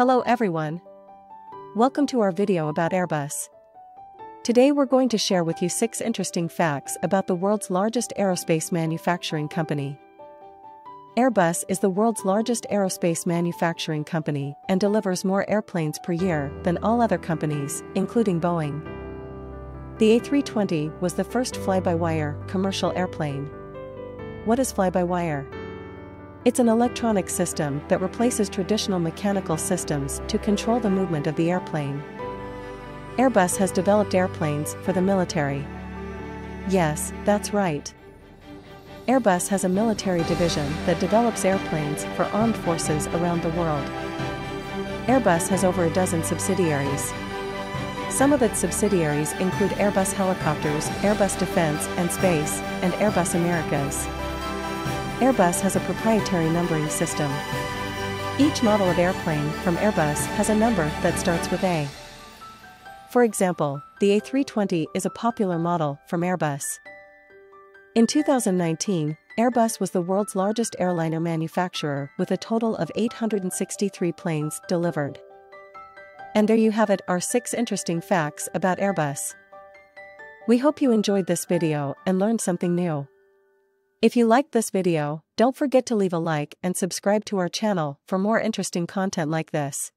Hello everyone. Welcome to our video about Airbus. Today we're going to share with you 6 interesting facts about the world's largest aerospace manufacturing company. Airbus is the world's largest aerospace manufacturing company and delivers more airplanes per year than all other companies, including Boeing. The A320 was the first fly-by-wire commercial airplane. What is fly-by-wire? It's an electronic system that replaces traditional mechanical systems to control the movement of the airplane. Airbus has developed airplanes for the military. Yes, that's right. Airbus has a military division that develops airplanes for armed forces around the world. Airbus has over a dozen subsidiaries. Some of its subsidiaries include Airbus Helicopters, Airbus Defence and Space, and Airbus Americas. Airbus has a proprietary numbering system. Each model of airplane from Airbus has a number that starts with A. For example, the A320 is a popular model from Airbus. In 2019, Airbus was the world's largest airliner manufacturer with a total of 863 planes delivered. And there you have it our 6 interesting facts about Airbus. We hope you enjoyed this video and learned something new. If you liked this video, don't forget to leave a like and subscribe to our channel for more interesting content like this.